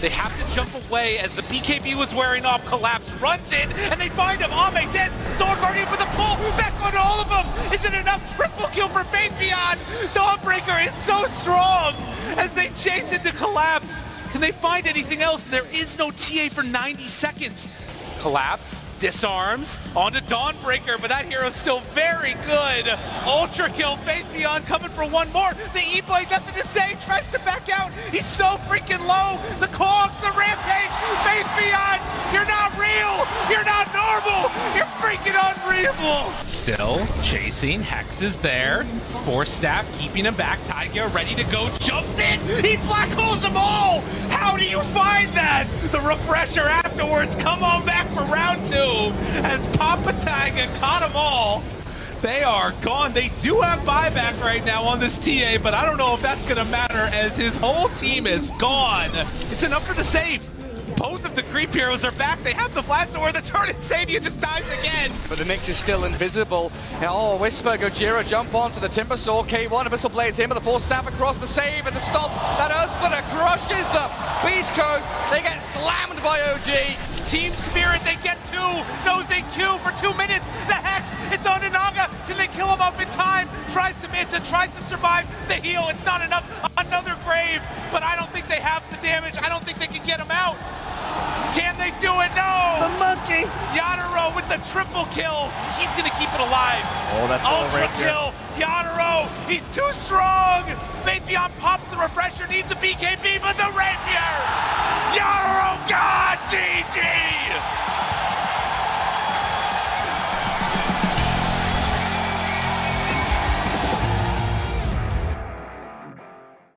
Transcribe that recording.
They have to jump away as the BKB was wearing off. Collapse runs in, and they find him. Ame dead. Soul Guardian for the pull. Back on all of them. Is it enough? Triple kill for Faith_bian. Dawnbreaker is so strong as they chase into Collapse. Can they find anything else? There is no TA for 90 seconds. Collapse, disarms, onto Dawnbreaker, but that hero's still very good. Ultra kill, Faith_bian coming for one more. The E-Blade, nothing to say, tries to back out. He's so freaking low. The Rampage, Faith_bian, you're not real. You're not normal. You're unreal. Still chasing, Hex is there. Force Staff keeping him back. Taiga ready to go, jumps in. He black holes them all. How do you find that? The refresher afterwards, come on back for round two as Papa Taiga caught them all. They are gone. They do have buyback right now on this TA, but I don't know if that's going to matter as his whole team is gone. It's enough for the save. Both of the creep heroes are back. They have the flat where the turn Sadia just dies again. But the mix is still invisible. Oh, Whisper, Gojira jump onto the Timbersaw. K1, Abyssal Blades in, but the force snap across the save and the stop. That Earthsplitter crushes them. Beast Coast, they get slammed by OG. Team Spirit, they get two. Knows Q for two minutes. The Hex, it's on Inaga. Can they kill him off in time? Tries to it, tries to survive the heal. It's not enough. Another grave, but I don't think they have the damage. I don't think they Yatoro with the triple kill. He's gonna keep it alive. Oh, that's Ultra kill. Yatoro, he's too strong. Faith_bian pops the refresher, needs a BKB, but the rapier! GG!